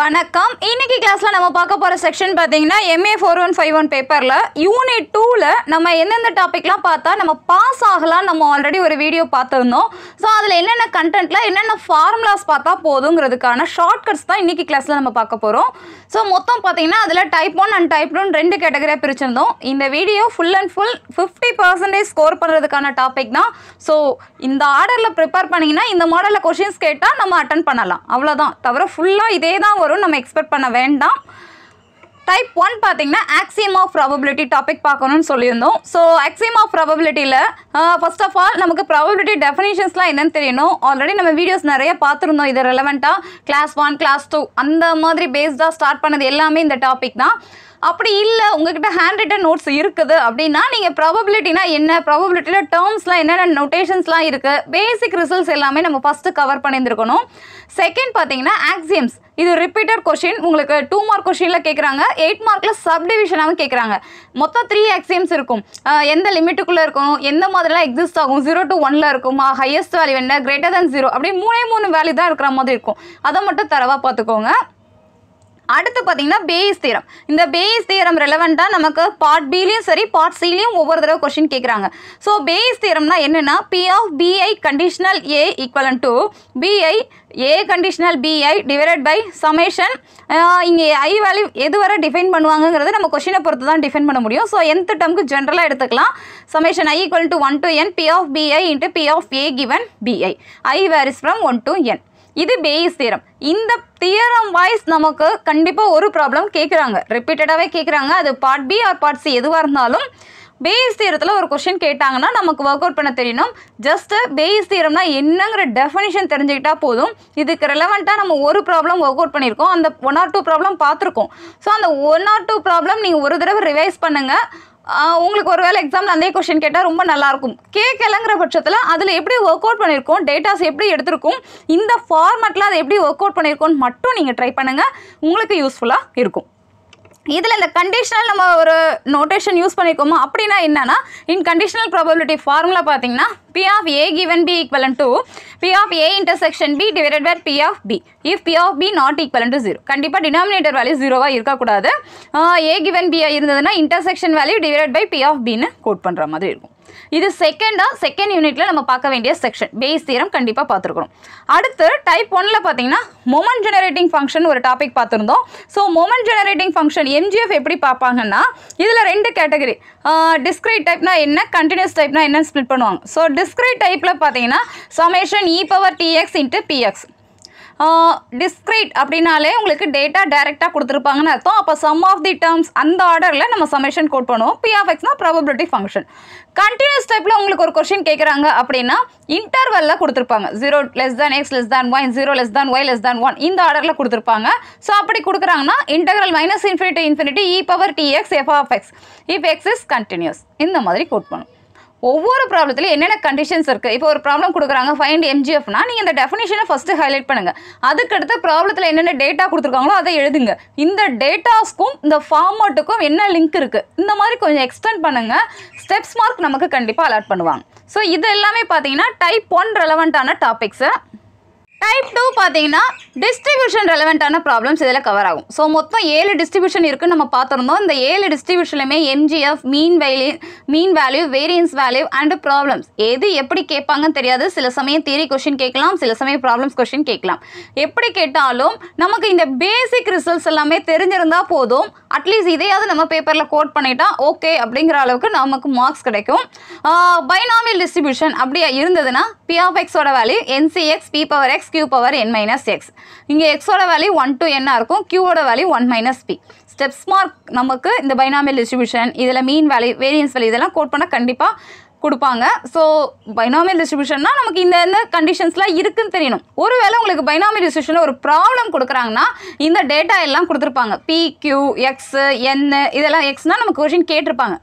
வணக்கம். இன்னைக்கு கிளாஸ்ல நம்ம பார்க்க போற செக்ஷன் பார்த்தீங்கன்னா MA four one five one பேப்பர்ல யூனிட் டூல நம்ம எந்தெந்த டாபிக்லாம் பார்த்தா நம்ம பாஸ் ஆகலாம் நம்ம ஆல்ரெடி ஒரு வீடியோ பார்த்துருந்தோம். ஸோ அதில் என்னென்ன கண்டென்ட்ல என்னென்ன ஃபார்முலாஸ் பார்த்தா போதுங்கிறதுக்கான ஷார்ட்கட்ஸ் தான் இன்னைக்கு கிளாஸ்ல நம்ம பார்க்க போறோம். ஸோ மொத்தம் பார்த்தீங்கன்னா அதில் டைப் ஒன் அண்ட் டைப் டூன் ரெண்டு கேட்டகரியாக பிரிச்சிருந்தோம். இந்த video full and full fifty percentage score பண்ணுறதுக்கான டாபிக் தான். ஸோ இந்த ஆர்டரில் ப்ரிப்பேர் பண்ணிங்கன்னா இந்த மாடலில் கொஷின்ஸ் கேட்டால் நம்ம அட்டன் பண்ணலாம். அவ்வளோதான் தவிர ஃபுல்லாக இதே தான் வரும் நம்ம எக்ஸ்பெக்ட் பண்ண வேண்டாம். டைப் ஒன் பார்த்தீங்கன்னா ஆக்சியம் ஆஃப் ப்ராபபிலிட்டி டாபிக் பார்க்கணும்னு சொல்லியிருந்தோம். ஸோ ஆக்சியம் ஆஃப் ப்ராபபிலிட்டியில் ஃபர்ஸ்ட் ஆஃப் ஆல் நமக்கு ப்ராபபிலிட்டி டெஃபினேஷன்ஸ்லாம் என்னென்னு தெரியணும். ஆல்ரெடி நம்ம வீடியோஸ் நிறைய பார்த்துருந்தோம். இது ரெலவெண்ட்டாக கிளாஸ் ஒன் கிளாஸ் டூ அந்த மாதிரி பேஸ்டாக ஸ்டார்ட் பண்ணது எல்லாமே இந்த டாபிக் தான். அப்படி இல்லை உங்ககிட்ட ஹேண்ட் ரிட்டன் நோட்ஸ் இருக்குது அப்படின்னா நீங்கள் ப்ராபபிலிட்டினா என்ன? ப்ராபபிலிட்டியில் டேர்ம்ஸ்லாம் என்னென்ன நோட்டேஷன்ஸ்லாம் இருக்குது பேசிக் ரிசல்ட்ஸ் எல்லாமே நம்ம ஃபஸ்ட்டு கவர் பண்ணியிருந்துருக்கணும். செகண்ட் பார்த்தீங்கன்னா ஆக்சியம்ஸ் இது ரிப்பீட்டட் கொஷின் உங்களுக்கு டூ மார்க் கொஷினில் கேட்குறாங்க எயிட் மார்க்கில் சப் டிவிஷனாகவும் கேட்குறாங்க மொத்தம் த்ரீ ஆக்சியம்ஸ் இருக்கும். எந்த லிமிட்டுக்குள்ளே இருக்கும் எந்த மாதிரிலாம் எக்ஸிஸ்ட் ஆகும்? ஜீரோ டு ஒனில் இருக்குமா? ஹையஸ்ட் வேல்யூ என்ன? கிரேட்டர் than ஜீரோ அப்படி மூணே மூணு வேல்யூ தான் இருக்கிற மாதிரி இருக்கும். அதை மட்டும் தரவாக பார்த்துக்கோங்க. அடுத்து பார்த்தீங்கன்னா பேஸ் தீரம் இந்த பேஸ் தீரம் ரெலவெண்ட்டாக நமக்கு பார்ட் பிலையும் சரி பார்ட் சிலையும் ஒவ்வொரு தடவை கொஷின் கேட்குறாங்க ஸோ பேஸ் தீரம்னா என்னென்னா P of P I conditional A equal to P I A conditional P I divided by summation இங்கே ஐ வேல்யூ எது வரை டிஃபைன் பண்ணுவாங்கங்கிறது நம்ம கொஷினை பொறுத்து தான் டிஃபைன் பண்ண முடியும். ஸோ எந்த டம்க்கு ஜென்ரலாக எடுத்துக்கலாம். Summation I equal to one to N P of P I into P of A given P I I varies from one to N இது பேயிஸ் தியரம் இந்த தியரம் வாய்ஸ் நமக்கு கண்டிப்பாக ஒரு ப்ராப்ளம் கேட்குறாங்க ரிப்பீட்டடாகவே கேட்குறாங்க அது part B or part C எதுவாக இருந்தாலும் பேயிஸ் தீரத்தில் ஒரு கொஷின் கேட்டாங்கன்னா நமக்கு ஒர்க் அவுட் பண்ண தெரியணும். ஜஸ்ட்டு பேயிஸ் தீரம்னா என்னங்கிற டெஃபினிஷன் தெரிஞ்சுக்கிட்டா போதும். இதுக்கு ரெலவெண்ட்டாக நம்ம ஒரு ப்ராப்ளம் ஒர்க் அவுட் பண்ணியிருக்கோம். அந்த ஒன் ஆர் டூ ப்ராப்ளம் பார்த்துருக்கோம். ஸோ அந்த ஒன் ஆர் டூ ப்ராப்ளம் நீங்கள் ஒரு தடவை ரிவைஸ் பண்ணுங்கள் உங்களுக்கு உங்களுக்கு ஒருவேளை எக்ஸாமில் அதே கொஷின் கேட்டால் ரொம்ப நல்லாயிருக்கும். கேட்கலங்கிற பட்சத்தில் அதில் எப்படி ஒர்க் அவுட் பண்ணியிருக்கோம் டேட்டாஸ் எப்படி எடுத்திருக்கோம் இந்த ஃபார்மேட்டில் அதை எப்படி ஒர்க் அவுட் பண்ணியிருக்கோன்னு மட்டும் நீங்கள் ட்ரை பண்ணுங்கள் உங்களுக்கு யூஸ்ஃபுல்லாக இருக்கும். இதில் இந்த கண்டிஷனல் நம்ம ஒரு நோட்டேஷன் யூஸ் பண்ணிக்கோமோ அப்படின்னா என்னன்னா இன் கண்டிஷனல் ப்ராபபிலிட்டி ஃபார்முலா பார்த்தீங்கன்னா P of A given B equal to P of A intersection B divided by P of B if P of B not equal to zero கண்டிப்பாக denominator value ஜீரோவாக இருக்கக்கூடாது. A given B இருந்ததுன்னா intersection value divided by P of pin quote பண்ணுற மாதிரி இருக்கும். இது செகண்டாக second யூனிட்ல நம்ம பார்க்க வேண்டிய செக்ஷன் பேஸ் தீரம் கண்டிப்பாக பார்த்துருக்கணும். அடுத்து டைப் ஒன்ல பார்த்தீங்கன்னா மொமெண்ட் ஜெனரேட்டிங் ஃபங்க்ஷன் ஒரு டாபிக் பார்த்துருந்தோம். So moment generating function MGF எப்படி பார்ப்பாங்கன்னா இதில் ரெண்டு கேட்டகரி டிஸ்கிரைட் டைப்னா என்ன கண்டினியூஸ் டைப்னா என்னன்னு ஸ்ப்ளிட் பண்ணுவாங்க. ஸோ டிஸ்கிரைட் டைப்பில் பார்த்தீங்கன்னா summation E power T X into P X discrete அப்படின்னாலே உங்களுக்கு டேட்டா டைரெக்டாக கொடுத்துருப்பாங்கன்னு அர்த்தம். அப்போ சம் ஆஃப் தி டேர்ம்ஸ் அந்த ஆர்டரில் நம்ம சமேஷன் கோட் பண்ணுவோம். பி ஆஃப் எக்ஸ்னா ப்ராபபிலிட்டி ஃபங்க்ஷன் கண்டினியூஸ் டைப்பில் உங்களுக்கு ஒரு கொஷின் கேட்குறாங்க அப்படின்னா இன்டர்வெல்லில் கொடுத்துருப்பாங்க. Zero less than X less than one zero less than Y less than one இந்த ஆர்டரில் கொடுத்துருப்பாங்க. ஸோ அப்படி கொடுக்குறாங்கன்னா interval minus infinity infinity E power T X F of X if X is continuous இந்த மாதிரி கோட் பண்ணும். ஒவ்வொரு ப்ராப்ளத்துலையும் என்னென்ன கண்டிஷன்ஸ் இருக்குது இப்போ ஒரு ப்ராப்ளம் கொடுக்குறாங்க ஃபைண்ட் எம்ஜிஎஃப்னா நீங்கள் இந்த டெஃபினேஷனை ஃபஸ்ட்டு ஹைலைட் பண்ணுங்கள் அதுக்கடுத்து ப்ராப்ளத்தில் என்னென்ன டேட்டா கொடுத்துருக்காங்களோ அதை எழுதுங்க. இந்த டேட்டாஸ்க்கும் இந்த ஃபார்மேட்டுக்கும் என்ன லிங்க் இருக்குது இந்த மாதிரி கொஞ்சம் எக்ஸ்டெண்ட் பண்ணுங்கள் ஸ்டெப்ஸ் மார்க் நமக்கு கண்டிப்பாக அலாட் பண்ணுவாங்க. ஸோ இது எல்லாமே பார்த்தீங்கன்னா டைப் ஒன் ரெலவெண்ட்டான டாபிக்ஸு டைப் டூ பார்த்தீங்கன்னா டிஸ்ட்ரிபியூஷன் ரெலவெண்ட்டான ப்ராப்ளம்ஸ் இதில் கவர் ஆகும். ஸோ மொத்தம் ஏழு டிஸ்ட்ரிபியூஷன் இருக்குன்னு நம்ம பார்த்துருந்தோம். இந்த ஏழு டிஸ்ட்ரிபியூஷன்லையுமே MGF mean value mean value variance value and problems எது எப்படி கேட்பாங்கன்னு தெரியாது. சில சமயம் தியரி கொஷின் கேட்கலாம் சில சமயம் ப்ராப்ளம்ஸ் கொஷின் கேட்கலாம். எப்படி கேட்டாலும் நமக்கு இந்த பேசிக் ரிசல்ட்ஸ் எல்லாமே தெரிஞ்சிருந்தால் போதும். அட்லீஸ்ட் இதையாவது நம்ம பேப்பரில் கோட் பண்ணிட்டா ஓகே அப்படிங்கிற அளவுக்கு நமக்கு மார்க்ஸ் கிடைக்கும். பைனாமியல் டிஸ்ட்ரிபியூஷன் அப்படியே இருந்ததுன்னா பி ஆஃப் எக்ஸோட value N C X P power X Q power N minus X இங்கே எக்ஸோட வேல்யூ ஒன் டு என்ன இருக்கும். கியூவோட value one minus P steps mark நமக்கு இந்த பைனாமியல் டிஸ்ட்ரிபியூஷன் இதில் மீன் வேல்யூ வேரியன்ஸ் வேல்யூ இதெல்லாம் கோட் பண்ண கண்டிப்பாக கொடுப்பாங்க. ஸோ பைனாமியல் டிஸ்ட்ரிபியூஷன்னா நமக்கு இந்த இந்த கண்டிஷன்ஸ்லாம் இருக்குன்னு தெரியணும். ஒருவேளை உங்களுக்கு பைனாமியல் டிஸ்ட்ரிபியூஷனில் ஒரு ப்ராப்ளம் கொடுக்குறாங்கன்னா இந்த டேட்டா எல்லாம் கொடுத்துருப்பாங்க. பி கியூ எக்ஸ் என் இதெல்லாம் எக்ஸ்னால் நமக்கு கொஷின் கேட்டிருப்பாங்க.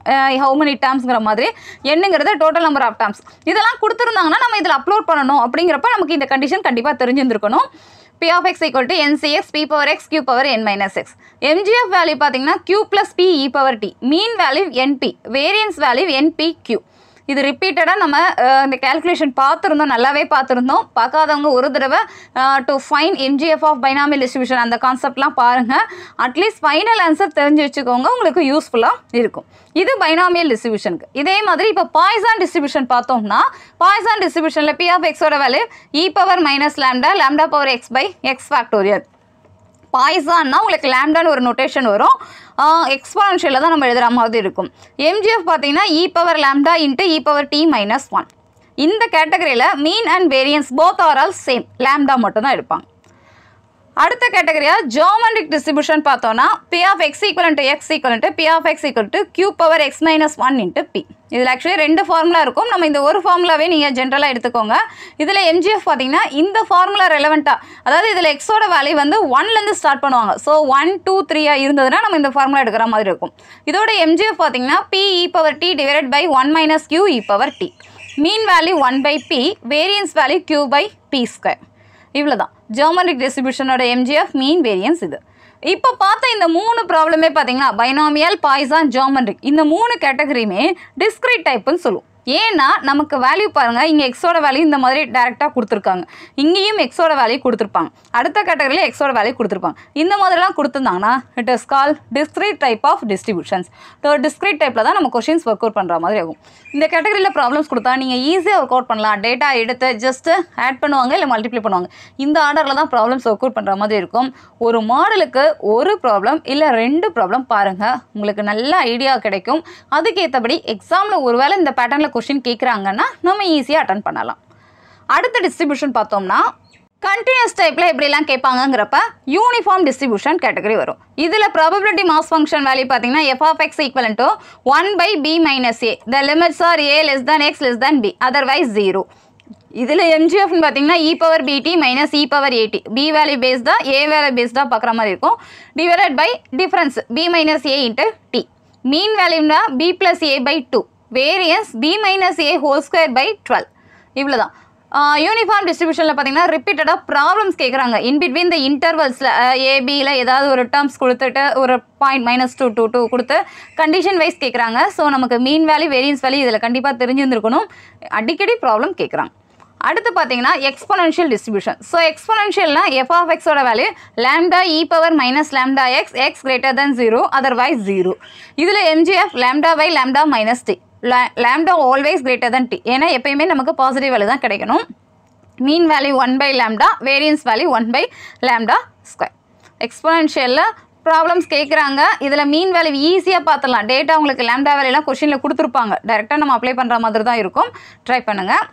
ஹவு மெனி டேர்ம்ஸ்ங்கிற மாதிரி. என்னங்கிறது டோட்டல் நம்பர் ஆஃப் டேர்ம்ஸ் இதெல்லாம் கொடுத்துருந்தாங்கன்னா நம்ம இதில் அப்லோட் பண்ணணும். அப்படிங்கிறப்ப நமக்கு இந்த கண்டிஷன் கண்டிப்பாக தெரிஞ்சிருந்துருக்கணும். P of X equal to N C X P power X Q power N minus X MGF value பார்த்தீங்கன்னா Q plus P E power T mean value N P variance value N P Q இது ரிப்பீட்டடாக நம்ம இந்த calculation பார்த்துருந்தோம் நல்லாவே பார்த்துருந்தோம். பார்க்காதவங்க ஒரு தடவை to find MGF of binomial distribution அந்த கான்செப்ட்லாம் பாருங்கள் அட்லீஸ்ட் ஃபைனல் ஆன்சர் தெரிஞ்சு வச்சுக்கோங்க உங்களுக்கு யூஸ்ஃபுல்லாக இருக்கும். இது பைனாமியல் டிஸ்ட்ரிபியூஷனுக்கு இதே மாதிரி இப்போ பாய்சான் டிஸ்ட்ரிபியூஷன் பார்த்தோம்னா பாய்சான் டிஸ்ட்ரிபியூஷனில் பி ஆஃப் எக்ஸோட value E power minus lambda lambda power X by X factorial பாய்சான்னா உங்களுக்கு லேம்டான்னு ஒரு நொட்டேஷன் வரும். எக்ஸ்பான்ஷியலில் தான் நம்ம எழுதுகிற மாதிரி இருக்கும். எம்ஜிஎஃப் பார்த்தீங்கன்னா E power lambda into E power T minus one இந்த கேட்டகரியில் mean and variance both are all same lambda மட்டும் தான் எடுப்பாங்க. அடுத்த கேட்டகரியாக ஜோமெட்ரிக் டிஸ்ட்ரிபியூஷன் பார்த்தோன்னா P of X equal to X equal to P of X equal to Q power X minus one into P இதில் actually ரெண்டு formula இருக்கும். நம்ம இந்த ஒரு ஃபார்முலாவே நீங்கள் ஜென்ரலாக எடுத்துக்கோங்க. இதில் எம்ஜிஎஃப் பார்த்தீங்கன்னா இந்த ஃபார்முலா ரெலவெண்ட்டாக அதாவது இதில் எக்ஸோட வேல்யூ வந்து ஒன்லேருந்து ஸ்டார்ட் பண்ணுவாங்க. ஸோ ஒன் டூ த்ரீயாக இருந்ததுன்னா நம்ம இந்த ஃபார்முலா எடுக்கிற மாதிரி இருக்கும். இதோட எம்ஜிஎஃப் பார்த்தீங்கன்னா P E power T divided by one minus Q E power T mean value one by P variance value Q by P square இவ்வளோதான் ஜெர்மனிக் டிஸ்ட்ரிபியூஷனோட எம்ஜிஎஃப் மீன் வேரியன்ஸ் இது. இப்போ பார்த்த இந்த மூணு ப்ராப்ளமே பார்த்தீங்கன்னா பைனாமியல் பாய்சான் ஜாமெட்ரிக் இந்த மூணு கேட்டகரியுமே டிஸ்கிரிட் டைப்புன்னு சொல்லுவோம் ஏன்னா நமக்கு வேல்யூ பாருங்கள் இங்கே எக்ஸோட வேல்யூ இந்த மாதிரி டேரெக்டாக கொடுத்துருக்காங்க. இங்கேயும் எக்ஸோட வேல்யூ கொடுத்துருப்பாங்க. அடுத்த கேட்டகரியில் எக்ஸோட வேல்யூ கொடுத்துருப்பாங்க. இந்த மாதிரிலாம் கொடுத்துருந்தாங்கன்னா it is call discrete type of distributions so discrete டைப்பில் தான் நம்ம கொஷின்ஸ் ஒர்க் அவுட் பண்ணுற மாதிரி ஆகும். இந்த கேட்டகரியில் ப்ராப்ளம்ஸ் கொடுத்தா நீங்கள் ஈஸியாக ஒர்க் அவுட் பண்ணலாம். டேட்டா எடுத்து ஜஸ்ட்டு ஆட் பண்ணுவாங்க இல்லை மல்டிப்ளை பண்ணுவாங்க. இந்த ஆர்டரில் தான் ப்ராப்ளம்ஸ் ஒர்க் அவுட் பண்ணுற மாதிரி இருக்கும். ஒரு மாடலுக்கு ஒரு ப்ராப்ளம் இல்லை ரெண்டு ப்ராப்ளம் பாருங்கள் உங்களுக்கு நல்ல ஐடியா கிடைக்கும். அதுக்கேற்றபடி எக்ஸாமில் ஒருவேளை இந்த பேட்டர்னில் கொஷின் கேட்குறாங்கன்னா நம்ம ஈஸியாக அட்டன் பண்ணலாம். அடுத்த டிஸ்ட்ரிபியூஷன் பார்த்தோம்னா கண்டினியூஸ் டைப்பில் எப்படிலாம் கேட்பாங்கங்கிறப்ப யூனிஃபார்ம் டிஸ்ட்ரிபியூஷன் கேட்டகரி வரும். இதில் ப்ராபபிலிட்டி மாஸ் ஃபங்க்ஷன் வேல்யூ பார்த்தீங்கன்னா F of X equal to one by B minus A the limits are A less than X less than B otherwise zero இதில் எம்ஜிஎஃப்னு பார்த்தீங்கன்னா E power B T minus E power A T B value பேஸ்டாக ஏ value பேஸ்டாக பார்க்குற மாதிரி இருக்கும். Divided by difference B minus A into T mean வேல்யூனா B plus A by two variance B minus A whole square by twelve இவ்வளோதான் uniform டிஸ்ட்ரிபியூஷனில் பார்த்தீங்கன்னா ரிப்பீட்டடாக problems கேட்குறாங்க இன் பிட்வீன் த இன்டர்வல்ஸில் ஏபியில் ஏதாவது ஒரு டேர்ம்ஸ் கொடுத்துட்டு ஒரு point minus two two two கொடுத்து கண்டிஷன் வைஸ் கேட்குறாங்க ஸோ நமக்கு மீன் வேல்யூ வேரியன்ஸ் வேல்யூ இதில் கண்டிப்பாக தெரிஞ்சிருந்துருக்கணும். அடிக்கடி ப்ராப்ளம் கேட்குறாங்க அடுத்து பார்த்தீங்கன்னா எக்ஸ்பொனன்ஷியல் டிஸ்ட்ரிபியூஷன் ஸோ எக்ஸ்பொனன்ஷியல்னா எஃப் ஆஃப் எக்ஸோட value lambda E power minus lambda X X greater than zero otherwise zero இதில் MGF lambda by lambda minus T lambda always greater than T ஏன்னா எப்பயுமே நமக்கு பாசிட்டிவ் வேல்யூ தான் கிடைக்கணும். Mean value one by lambda variance value one by lambda square எக்ஸ்போனன்ஷியலில் problems கேட்குறாங்க இதில் mean value ஈஸியாக பார்த்துடலாம் டேட்டா உங்களுக்கு லேம்டா வேலையெல்லாம் கொஷினில் கொடுத்துருப்பாங்க. டேரெக்டாக நம்ம அப்ளை பண்ணுற மாதிரி தான் இருக்கும். ட்ரை பண்ணுங்கள்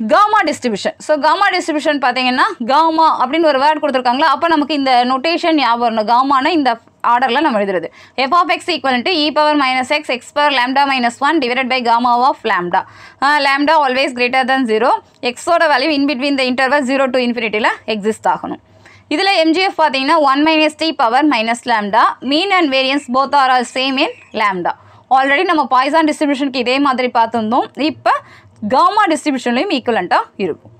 gamma distribution so gamma distribution பார்த்தீங்கன்னா காமா அப்படின்னு ஒரு வேர்ட் கொடுத்துருக்காங்களா? அப்போ நமக்கு இந்த நொட்டேஷன் ஞாபகம் வரணும். காமான இந்த ஆர்டரில் நம்ம எழுதுறது. F of X equal to E power minus X X power lambda minus one divide by gamma of lambda lambda always greater than zero எக்ஸோட value in between the interval zero to இன்ஃபினிட்டியில் exist ஆகணும். இதில் MGF பார்த்தீங்கன்னா one minus T power minus lambda mean and variance both are all same in lambda already நம்ம Poisson டிஸ்ட்ரிபியூஷனுக்கு இதே மாதிரி பார்த்துருந்தோம். இப்போ காமா டிஸ்ட்ரிபியூஷன்லையும் ஈக்குவலண்ட்டாக இருக்கும்.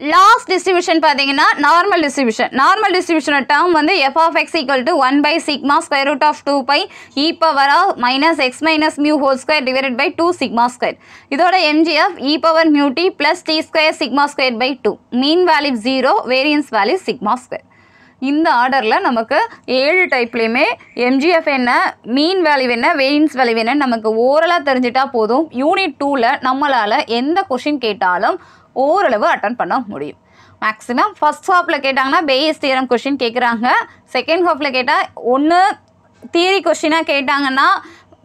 லாஸ்ட் டிஸ்ட்ரிபியூஷன் பார்த்தீங்கன்னா normal distribution normal distribution term வந்து F of X equal to one by sigma square root of two pi E power of minus X minus mu whole square divided by two sigma square இதோட MGF E power mu T plus T square sigma square by two mean value zero variance value sigma square இந்த ஆர்டரில் நமக்கு ஏழு டைப்லேயுமே MGF என்ன mean value என்ன variance value என்ன நமக்கு ஓரலாக தெரிஞ்சிட்டா போதும். யூனிட் டூவில் நம்மளால் எந்த கொஷின் கேட்டாலும் ஓரளவு அட்டன் பண்ண முடியும். மேக்ஸிமம் ஃபர்ஸ்ட் ஹாஃபில் கேட்டாங்கன்னா பேஸ் தியரம் கொஷின் கேட்குறாங்க செகண்ட் ஹாஃபில் கேட்டால் ஒன்று தியரி கொஷினாக கேட்டாங்கன்னா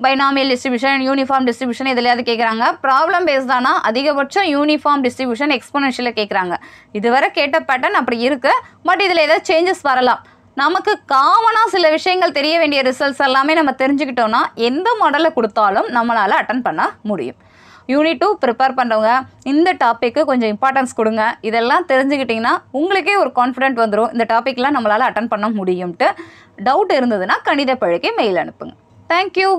பைனாமியல் டிஸ்ட்ரிபியூஷன் யூனிஃபார்ம் டிஸ்ட்ரிபியூஷன் எதுலையாவது கேட்குறாங்க ப்ராப்ளம் பேஸ்டானா அதிகபட்சம் யூனிஃபார்ம் டிஸ்ட்ரிபியூஷன் எக்ஸ்போனன்ஷியலில் கேட்குறாங்க இதுவரை கேட்ட பேட்டர்ன் அப்படி இருக்குது பட் இதில் ஏதாவது சேஞ்சஸ் வரலாம். நமக்கு காமனாக சில விஷயங்கள் தெரிய வேண்டிய ரிசல்ட்ஸ் எல்லாமே நம்ம தெரிஞ்சுக்கிட்டோன்னா எந்த மாடலில் கொடுத்தாலும் நம்மளால் அட்டன் பண்ண முடியும். யூனிட் டூ ப்ரிப்பேர் பண்ணுறவங்க இந்த டாப்பிக்கு கொஞ்சம் இம்பார்ட்டன்ஸ் கொடுங்க. இதெல்லாம் தெரிஞ்சுக்கிட்டிங்கன்னா உங்களுக்கே ஒரு கான்ஃபிடென்ட் வந்துடும் இந்த டாப்பிக்லாம் நம்மளால் அட்டன் பண்ண முடியும்ட்டு. டவுட் இருந்ததுன்னா கணித பழகி மெயில் அனுப்புங்க. தேங்க்யூ